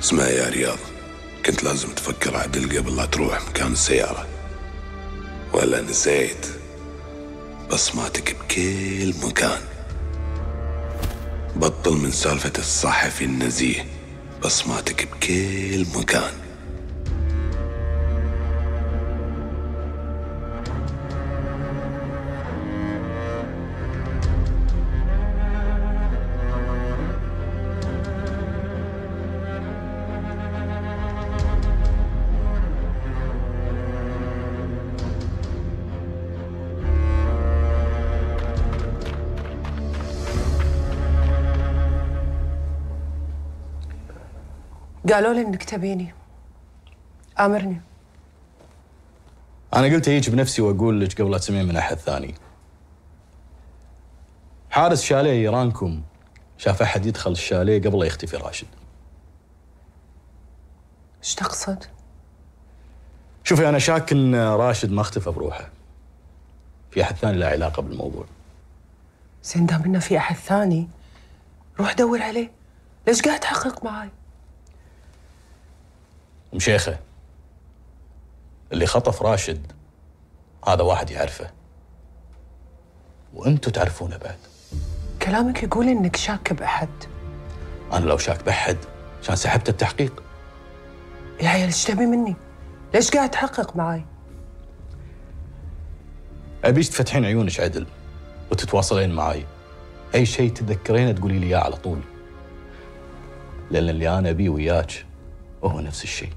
اسمع يا رياض كنت لازم تفكر عدل قبل لا تروح مكان السيارة. ولا نسيت بصماتك بكل مكان. بطل من سالفة الصحفي النزيه بصماتك بكل مكان. قالوا لي إنك تبيني. آمرني. أنا قلت هيك بنفسي وأقول لك قبل لا تسمعين من أحد ثاني. حارس شاليه يرانكم شاف أحد يدخل الشاليه قبل لا يختفي راشد. إيش تقصد؟ شوفي أنا شاك إن راشد ما اختفى بروحه. في أحد ثاني له علاقة بالموضوع. زين دام إنه في أحد ثاني روح دور عليه. ليش قاعد تحقق معاي؟ مشيخه اللي خطف راشد هذا واحد يعرفه. وأنتم تعرفونه بعد. كلامك يقول إنك شاك باحد أنا لو شاك باحد كان سحبت التحقيق. يا عيال إيش تبي مني؟ ليش قاعد تحقق معاي؟ ابيش تفتحين عيونك عدل وتتواصلين معاي؟ أي شيء تتذكرينه تقولي لي إياه على طول. لأن اللي أنا أبيه وياك وهو نفس الشيء.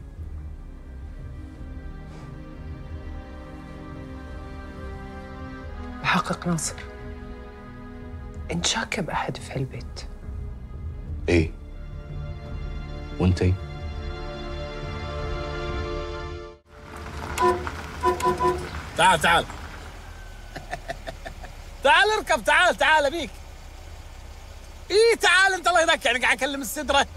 محقق ناصر. انت شاك بأحد في هالبيت إيه؟ وانتي تعال تعال. تعال اركب تعال تعال ابيك إيه تعال أنت الله يذكر يعني قاعد أكلم السدرة.